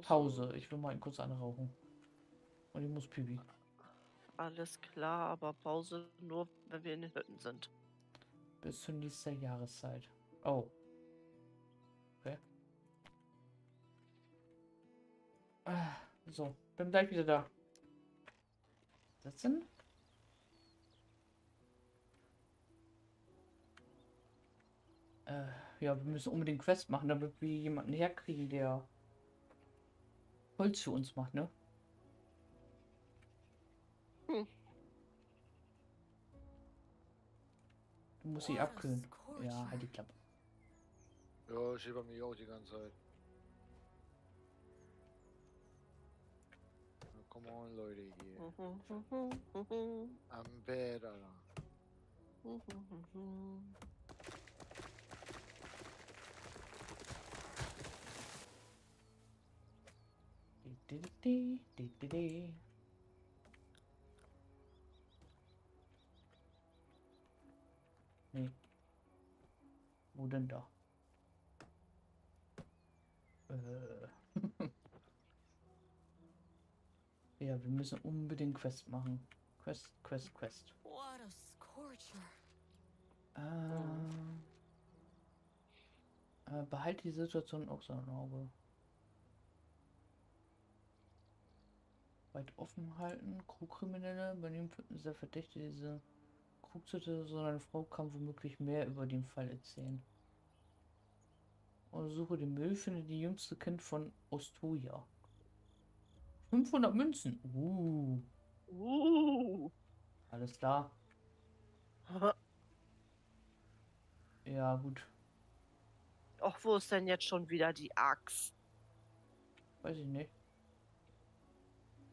Pause. Pause. Ich will mal kurz anrauchen. Und ich muss pipi. Alles klar, aber Pause nur, wenn wir in den Hütten sind. Bis zur nächsten Jahreszeit. Oh. Okay. Ah, so, bin gleich wieder da. Sitzen? Äh, ja, wir müssen unbedingt Quest machen, damit wir jemanden herkriegen, der Holz für uns macht, ne? Hm. Du musst sie abkühlen. Ja, halt die Klappe. Ja, steht bei mir auch die ganze Zeit. Na, come on, Leute, hier. Am Bett, Alter. Nee. Wo denn da? Äh. ja, wir müssen unbedingt Quest machen. Quest, Quest, Quest. What a scorcher. Ähm. Äh, behalte die Situation auch so im Auge. Weit offen halten. Crewkriminelle, bei dem sehr verdächtig diese Krugsitte, sondern Frau kann womöglich mehr über den Fall erzählen. Untersuche den Müll, finde die jüngste Kind von Ostoja. 500 Münzen. Uh, Uh. alles klar. Ja, gut. Och, wo ist denn jetzt schon wieder die Axt? Weiß ich nicht.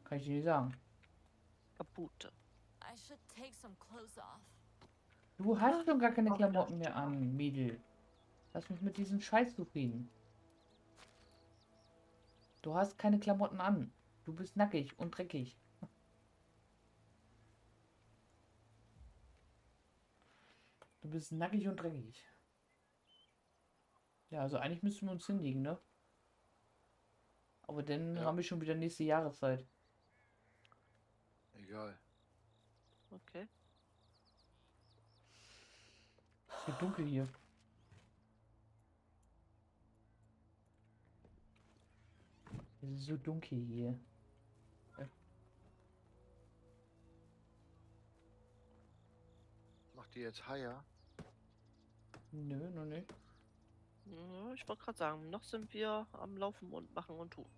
Kann ich dir nicht sagen. Kaputte. I should take some clothes off. Du hast doch gar keine Klamotten mehr an, Mädel. Lass mich mit diesem Scheiß zufrieden. Du hast keine Klamotten an. Du bist nackig und dreckig. Du bist nackig und dreckig. Ja, also eigentlich müssten wir uns hinlegen, ne? Aber dann Ja. haben wir schon wieder nächste Jahreszeit. Egal. Okay. Es wird dunkel hier. Es ist so dunkel hier. Macht ihr jetzt Haier? Nö, noch nicht. Ich wollte gerade sagen, noch sind wir am Laufen und machen und tun.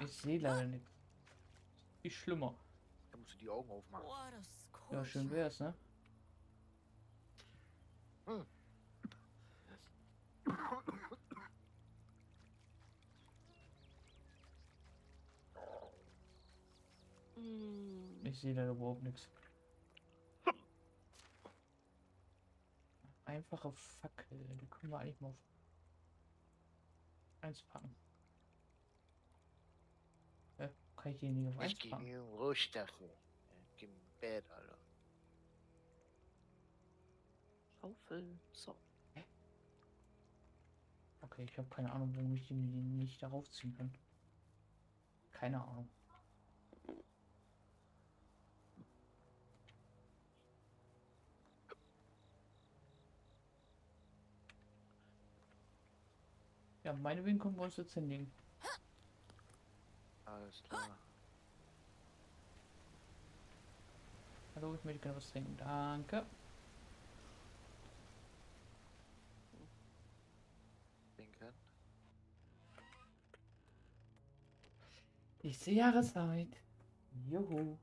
Ich sehe leider nichts. Ist schlimmer. Da musst du die Augen aufmachen. Ja, schön wär's, ne? Hm. Ich sehe leider überhaupt nichts. Einfache Fackel. Die können wir eigentlich mal auf eins packen. Ja, kann ich die nicht auf Ich packen? mir Rohstoffe. dafür. Geh im Bett, Alter. Schaufel. So. Okay, ich habe keine Ahnung, warum ich die nicht darauf ziehen kann. Keine Ahnung. Ja, meinetwegen können wir uns jetzt hinlegen. Alles klar. Hallo, ich möchte gerne was trinken. Danke. Denken. Ich sehe Jahreszeit. Juhu.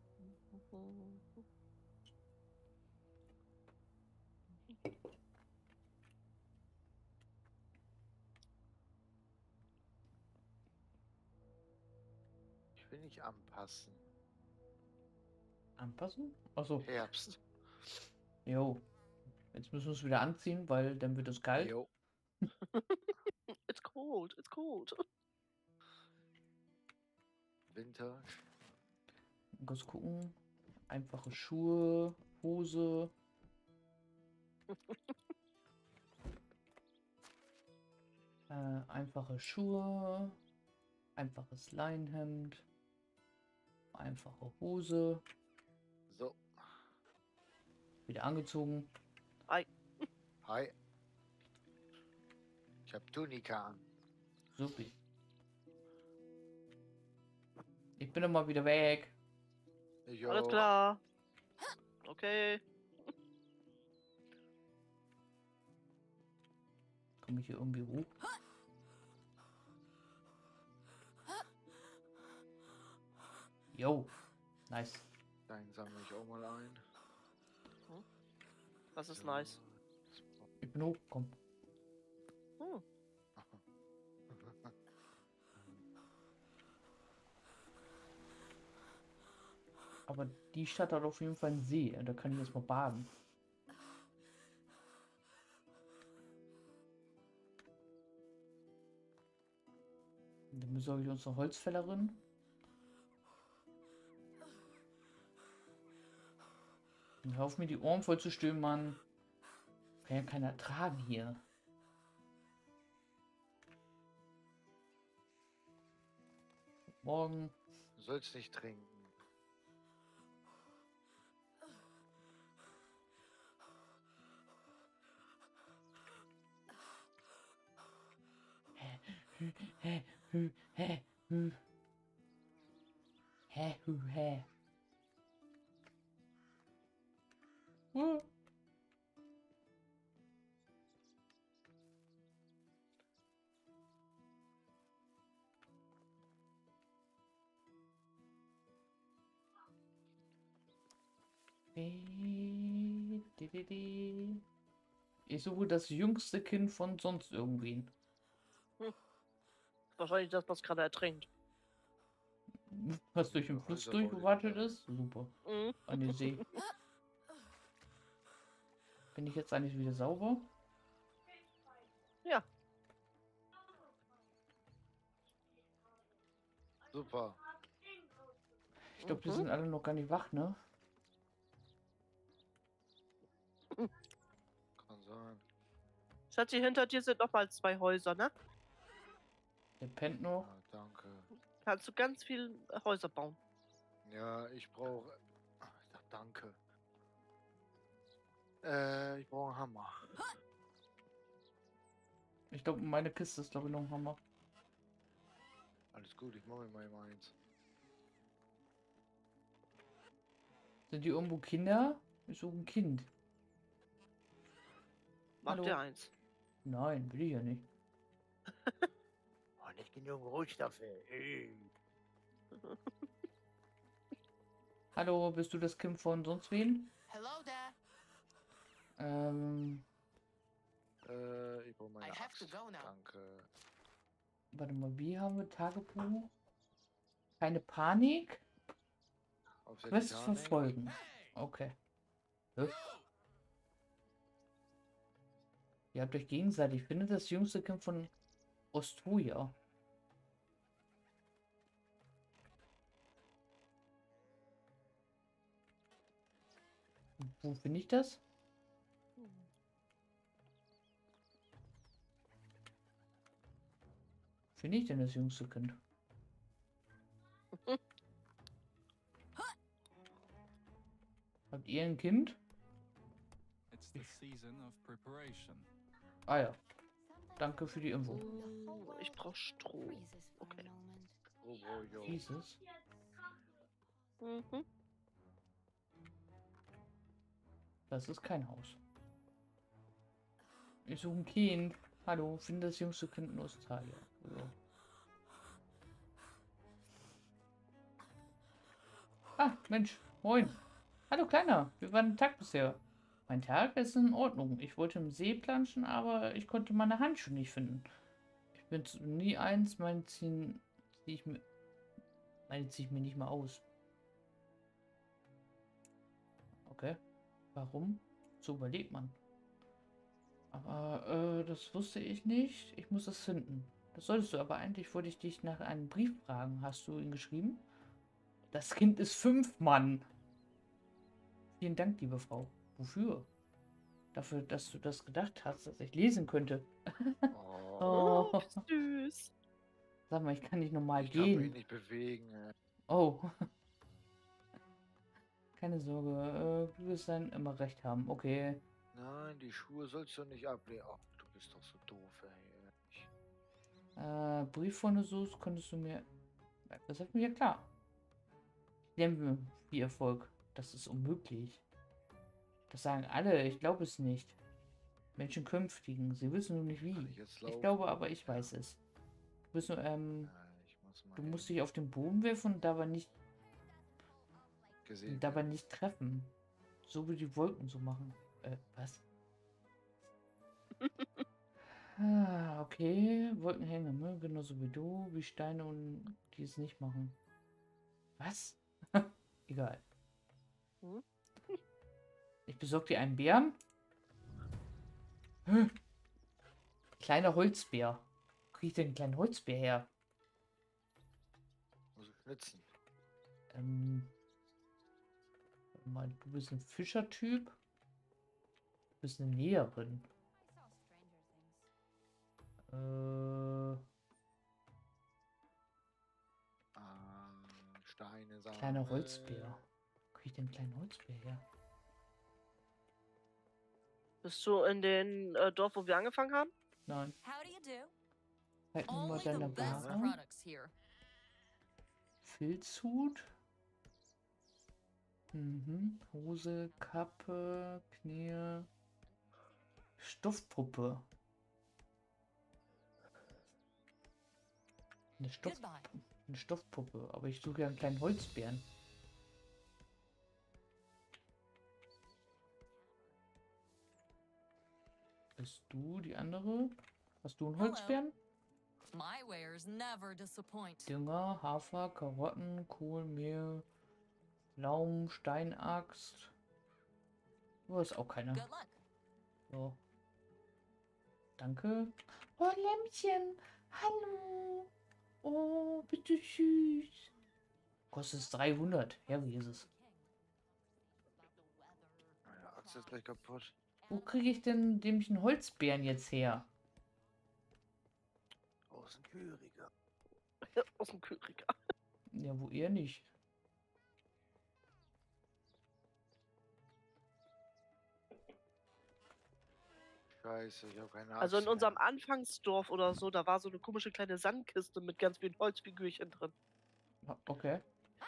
Nicht anpassen. Anpassen? Achso, Herbst. jo. Jetzt müssen wir es wieder anziehen, weil dann wird es kalt. Jo. It's cold, it's cold. Winter. Kurz gucken. Einfache Schuhe, Hose. äh, einfache Schuhe, einfaches Leinenhemd, einfache Hose, So, wieder angezogen. hi. Ich hab Tunika an. Super. Ich bin immer wieder weg. Ich Alles klar. Okay. Komme ich hier irgendwie hoch? Yo, nice. Deinen sammle ich auch mal ein. Das ist So. nice. Ich bin hochgekommen. Hm. Aber die Stadt hat auf jeden Fall einen See. Da kann ich jetzt mal baden. Dann besorge ich uns eine Holzfällerin. Und hör auf mir die Ohren voll zu Mann. Kann ja keiner tragen hier. Morgen. Du sollst nicht trinken. Hä, hü, hä, hü. Hä, hü, hä. Di. Ich suche das jüngste Kind von sonst irgendwen. Wahrscheinlich das, was gerade ertränkt. Was durch den Fluss durchgewartet ist? Super. Mhm. An den See. Bin ich jetzt eigentlich wieder sauber? Ja. Super. Ich glaube, die Mhm. sind alle noch gar nicht wach, ne? Kann sein. Schatzi, hinter dir sind noch mal zwei Häuser, ne? Der pennt noch. Ja, danke. Kannst du ganz viele Häuser bauen. Ja, ich brauche. Ja, danke. Äh, ich brauche einen Hammer. Ich glaube, meine Kiste ist, glaube ich, noch ein Hammer. Alles gut, ich mache mir mal eben eins. Sind die irgendwo Kinder? Ich suche ein Kind. Mach Hallo. dir eins. Nein, will ich ja nicht. Oh, nicht genug Rohstoffe. Hallo, bist du das Kind von sonst wen? Hello there. Ähm, Äh, ich brauche meine I have to Axt. go now. Danke. warte mal, wie haben wir Tagebuch? Keine Panik? Quest verfolgen. Okay. Hä? Ihr habt euch gegenseitig. Findet das jüngste Kind von Ostuja. Wo finde ich das? Finde ich denn das jüngste Kind? Habt ihr ein Kind? It's the season of preparation. Ah ja, danke für die Info. Ich brauche Stroh. Okay. Jesus. Mhm. Das ist kein Haus. Ich suche ein Kind. Hallo, finde das jüngste Kind in Australien. So. Ah, Mensch, moin. Hallo Kleiner, wie war dein Tag bisher? Mein Tag ist in Ordnung. Ich wollte im See planschen, aber ich konnte meine Handschuhe nicht finden. Ich bin nie eins, meine ziehen zieh ich mir. Meine ziehe ich mir nicht mal aus. Okay. Warum? So überlebt man. Aber äh, das wusste ich nicht. Ich muss es finden. Das solltest du, aber eigentlich wollte ich dich nach einem Brief fragen. Hast du ihn geschrieben? Das Kind ist fünf, Mann. Vielen Dank, liebe Frau. Wofür? Dafür, dass du das gedacht hast, dass ich lesen könnte. Oh, Oh, wie süß. Sag mal, ich kann nicht normal ich kann mich gehen. nicht bewegen. ey. Oh. Keine Sorge, äh, du wirst dann immer recht haben. Okay. Nein, die Schuhe sollst du nicht ablegen. Oh, du bist doch so doof, ey. Äh, Brief von der Sus könntest du mir. Das ist mir ja klar. Nehmen wir wie Erfolg. Das ist unmöglich. Das sagen alle, ich glaube es nicht. Menschen künftigen, sie wissen nur nicht wie. Ich Ich glaube aber, ich weiß es. Du bist nur, ähm, Ja, ich muss du musst dich auf den Boden werfen und dabei nicht, gesehen dabei werden. nicht treffen. So wie die Wolken so machen. Äh, was? ah, okay. Wolken hängen, ne? Genauso wie du, wie Steine und die es nicht machen. Was? Egal. Hm? Ich besorge dir einen Bären. Hä? Kleiner Holzbär. Wo krieg ich denn einen kleinen Holzbär her? Schnitzen. Ähm, mal, du bist ein Fischertyp. Du bist eine Näherin. Äh, Ah, Steine sammeln. kleiner Holzbär. Wo krieg ich denn einen kleinen Holzbär her? Bist du in den äh, Dorf, wo wir angefangen haben? Nein, How do you do? halt nur mal Only the deine Ware. products here. Filzhut. Mhm. Hose, Kappe, Knie. Stoffpuppe. Eine, Stoff, eine Stoffpuppe, aber ich suche ja einen kleinen Holzbären. Bist du die andere? Hast du einen. Holzbären? My wares never disappoint. Dünger, Hafer, Karotten, Kohl, Mehl, Laum, Steinaxt. Du hast auch keine. So. Danke. Oh, Lämmchen. Hallo. Oh, bitte süß. Kostet es 300. Ja, wie ist es? Meine Axt ist gleich kaputt. Wo kriege ich denn dämlichen Holzbären jetzt her? Aus dem Kühlregal. Aus dem Kühlregal. Ja, wo ihr nicht. Scheiße, ich habe keine Axt Also in unserem Anfangsdorf oder so, da war so eine komische kleine Sandkiste mit ganz vielen Holzfigürchen drin. Ah, Okay.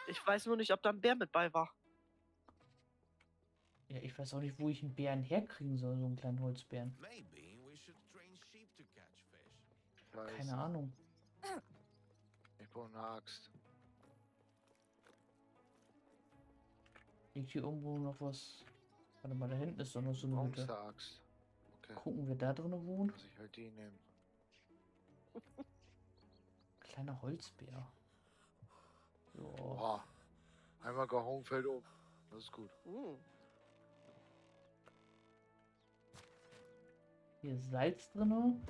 Ich weiß nur nicht, ob da ein Bär mit bei war. Ja, ich weiß auch nicht, wo ich einen Bären herkriegen soll, so einen kleinen Holzbären. Scheiße. Keine Ahnung. Ich brauche eine Axt. Liegt hier irgendwo noch was? Warte mal, da hinten ist doch noch so eine Hütte. Monster-Axt. Okay, Gucken, wer da drin wohnt. muss ich halt die nehmen. Kleiner Holzbär. So. Oha. Einmal gehauen, fällt um. Das ist gut. Hm. Hier ist Salz drin.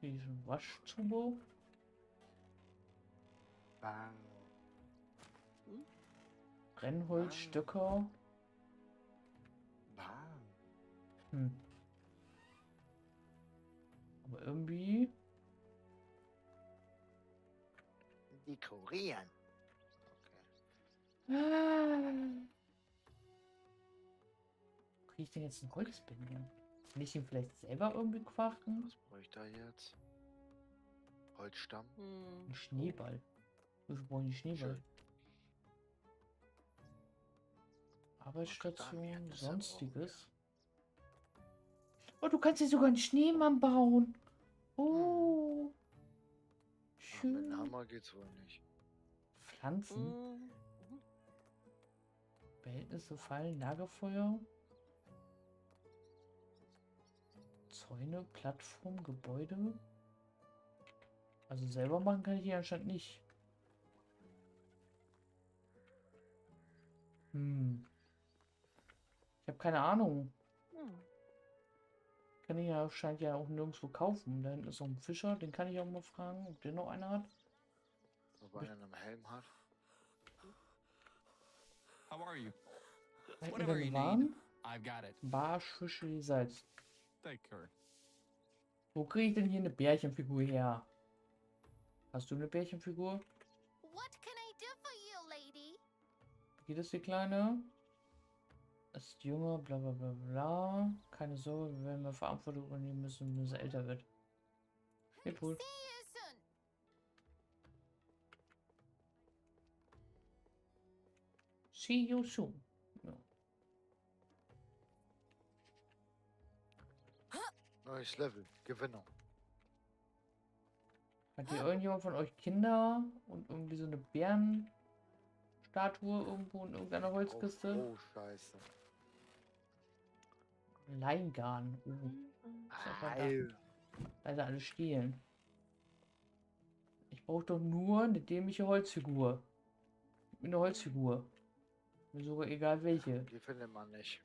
Hier ist ein Waschzubo. Bang. Brennholz, Stöcker. Hm. Aber irgendwie. Dekorieren. Okay. Ah. Kriege ich denn jetzt einen Holzbären hier? Kann ich ihn vielleicht selber irgendwie quachten? Was brauche ich da jetzt? Holzstamm. Hm. Ein Schneeball. Wofür brauche ich einen Schneeball? Schön. Arbeitsstation, sonstiges. Oh, du kannst dir sogar einen Schneemann bauen. Oh. Ach, mit dem Schön. Hammer geht's wohl nicht. Pflanzen, Hm. Behältnisse, Fallen, Lagerfeuer. Zäune, Plattform, Gebäude. Also selber machen kann ich hier anscheinend nicht. Hm. Habe keine Ahnung. Hm. Kann ich ja scheint ja auch nirgendwo kaufen. Da hinten ist noch ein Fischer, den kann ich auch mal fragen, ob der noch einer hat. Ob einer einen Helm hat. How are you? Whatever you Waren, I've got it. Barsch, Fische, Salz. Take her. Wo kriege ich denn hier eine Bärchenfigur her? Hast du eine Bärchenfigur? What can I do for you, lady? Wie geht es die Kleine? Ist junge, bla bla bla bla. Keine Sorge, wir werden mehr Verantwortung übernehmen müssen, wenn sie älter wird. Hey, cool. See you soon. Ja. Neues Level. Gewinner. Hat hier irgendjemand von euch Kinder und irgendwie so eine Bärenstatue irgendwo in irgendeiner Oh, Holzkiste? oh, scheiße. Leingarn. Uh, Geil. leider alle stehlen. Ich brauche doch nur eine dämliche Holzfigur. Eine Holzfigur. Mir sogar egal welche. Die findet man nicht.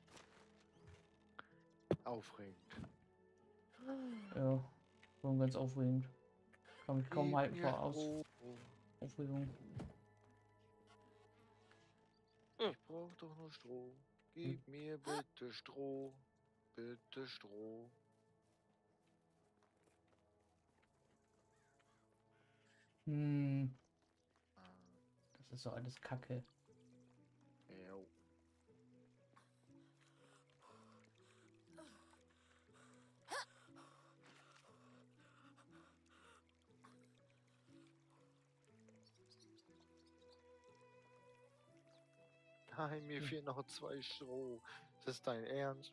Aufregend. Ja, schon ganz aufregend. Kann mich kaum halten vor Aus Stroh. Aufregung. Ich brauch doch nur Stroh. Gib mir bitte Stroh. Bitte Stroh. Hm, Ah, das ist so alles Kacke. jo. Nein, mir fehlen noch zwei Stroh. Das ist dein Ernst?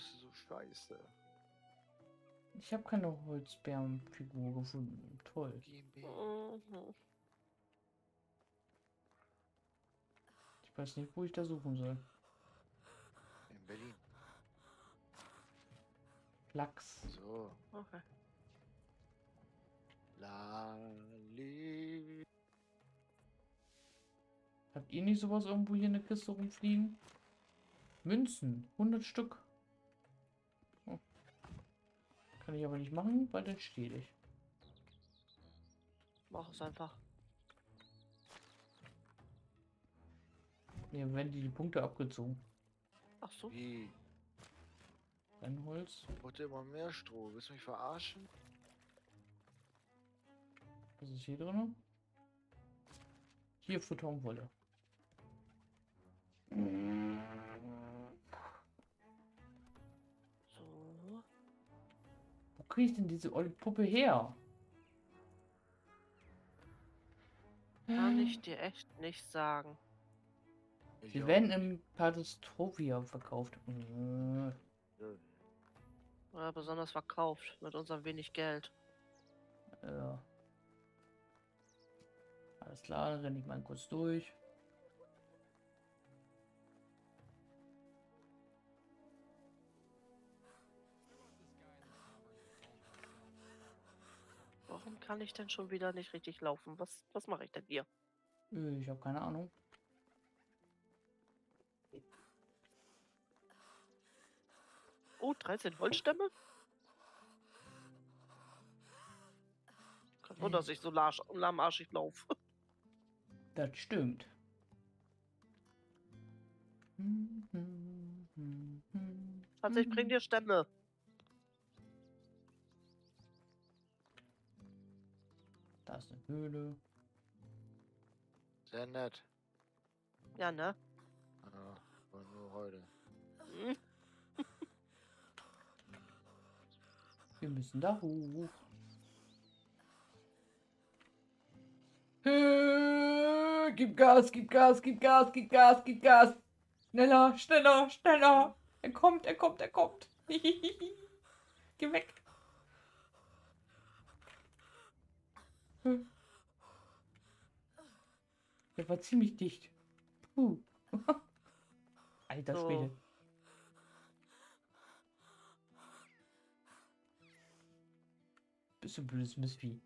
Bist du so scheiße? Ich habe keine Holzbärenfigur gefunden. Toll. Mhm. Ich weiß nicht, wo ich da suchen soll. in Berlin. Lachs. So. Okay. Lali. Habt ihr nicht sowas irgendwo hier in der Kiste rumfliegen? Münzen. 100 Stück. Kann ich aber nicht machen, weil dann stehe ich. Mach es einfach. Mir werden die, die Punkte abgezogen. Ach so. Wie? Brennholz. Ich brauchte immer mehr Stroh. Willst du mich verarschen? Was ist hier drin? Hier Futterwolle. So. Kriege ich denn diese olle Puppe her? Kann ich dir echt nicht sagen. Sie werden im Padestrovia verkauft. Äh, Ja, besonders verkauft. Mit unserem wenig Geld. Ja. Alles klar, dann renne ich mal kurz durch. Warum kann ich denn schon wieder nicht richtig laufen? Was, was mache ich denn hier? Äh, Ich habe keine Ahnung. Oh, 13 Holzstämme? Kein Wunder, dass ich so lahmarschig laufe. Das stimmt. Also ich bring dir Stämme. Da ist eine Höhle. Sehr nett. Ja, ne? Ja, aber nur heute. Hm. Wir müssen da hoch. Äh, Gib Gas, gib Gas, gib Gas, gib Gas, gib Gas. Schneller, schneller, schneller. Er kommt, er kommt, er kommt. Geh weg. Hm. Der war ziemlich dicht. Puh. Alter So. Schwede. Bist du blödes Missvieh.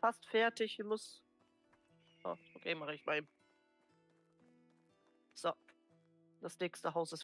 Fast fertig. Hier muss. Oh, Okay, mache ich mal. eben. So. Das nächste Haus ist